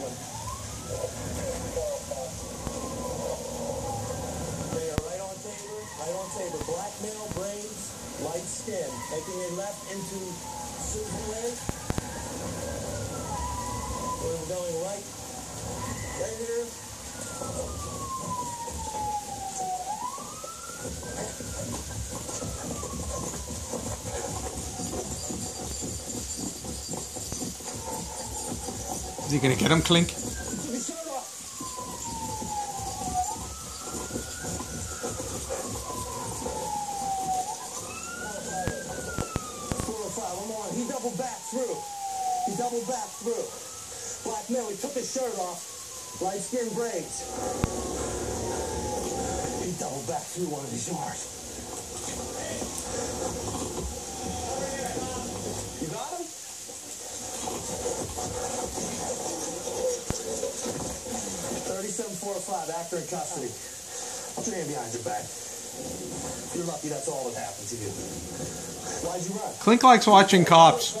They are right on Tabor, right on Tabor. Black male, braids, light skin. Making a left into Susan Way. We're going right, right here. Is he gonna get him, Klink? He doubled back through. He doubled back through. Black male, he took his shirt off. Light skin braids. He doubled back through one of these yards. 745, actor in custody. Put your hand behind your back. If you're lucky, that's all that happened to you. Why'd you run? Klink likes watching cops.